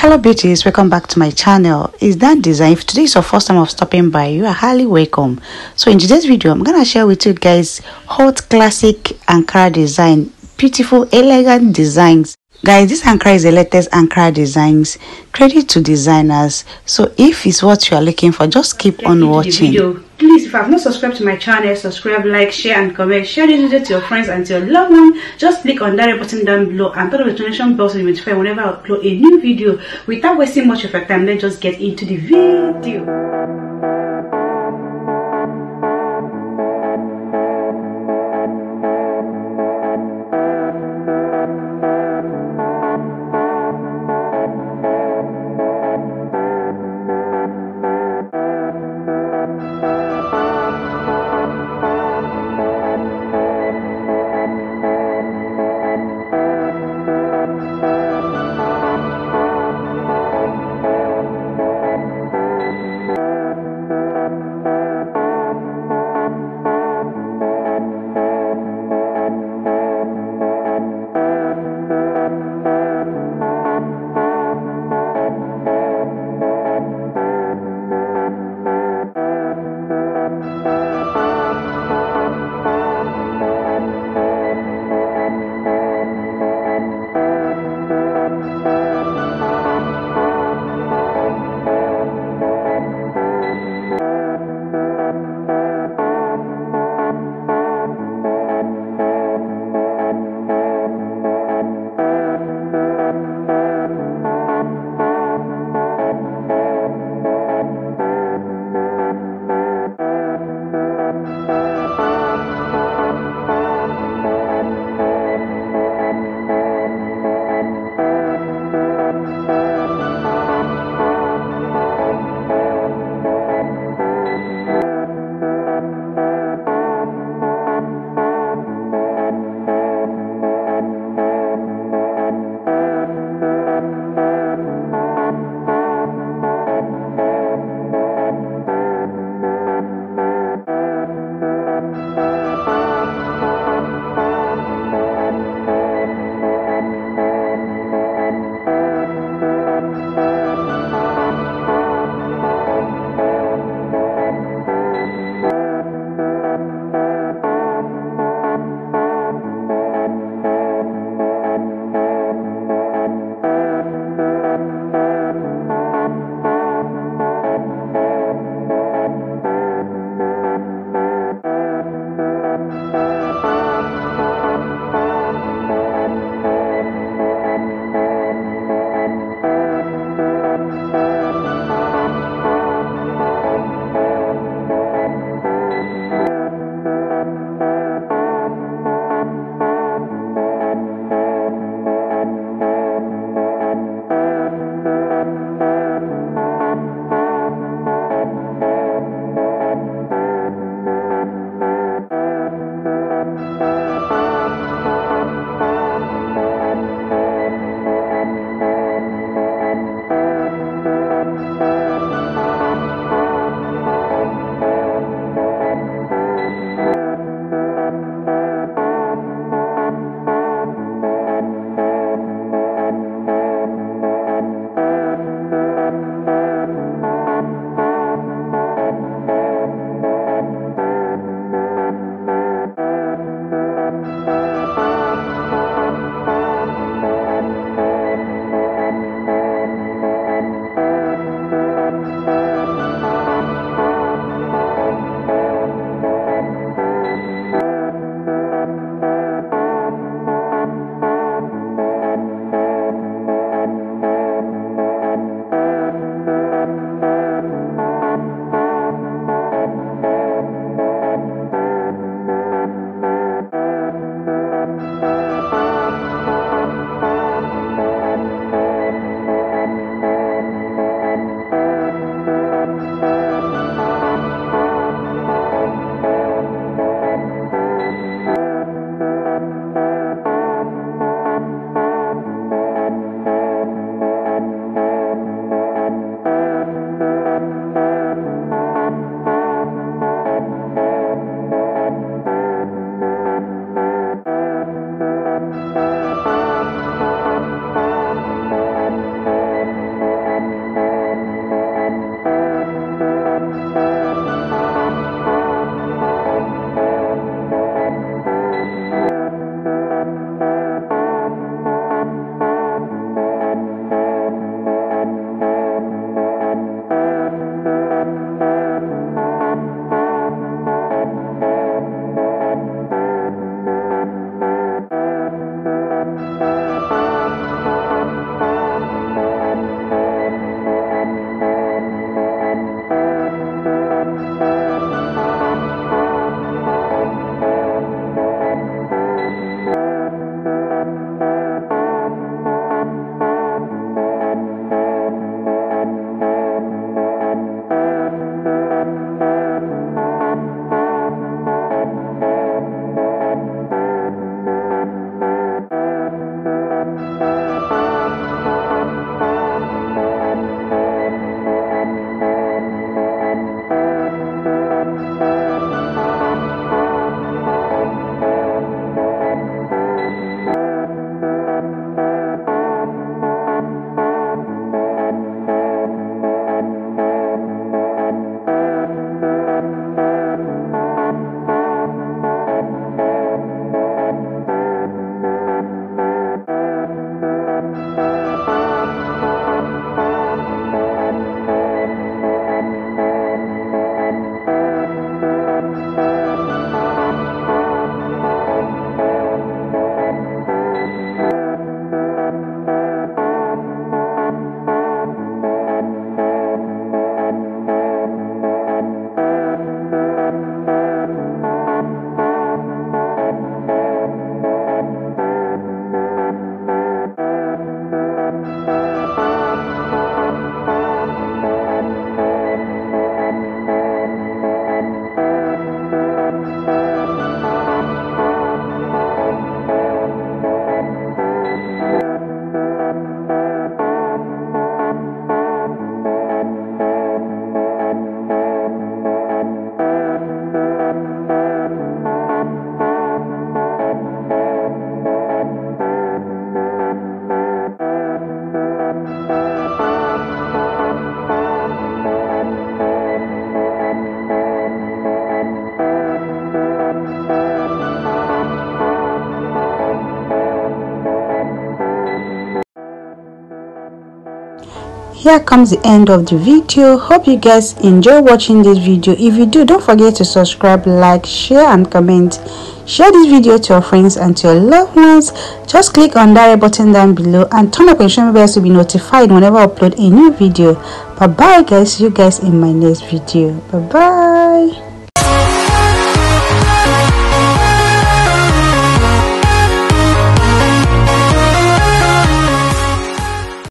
hello beauties. Welcome back to my channel. Is that design? If today is your first time of stopping by you are highly welcome. So in today's video i'm gonna share with you guys hot classic ankara design. Beautiful elegant designs guys this ankara is the latest ankara designs. Credit to designers. So if it's what you are looking for just keep on watching. please if you have not subscribed to my channel subscribe like share and comment. Share this video to your friends and to your loved one. Just click on that button down below and turn on the notification bell so you notified whenever i upload a new video. Without wasting much of your time let's just get into the video here comes the end of the video. Hope you guys enjoy watching this video. If you do don't forget to subscribe like share and comment. Share this video to your friends and to your loved ones. Just click on that button down below and turn up notification bell to be notified whenever i upload a new video. Bye bye guys. See you guys in my next video. Bye bye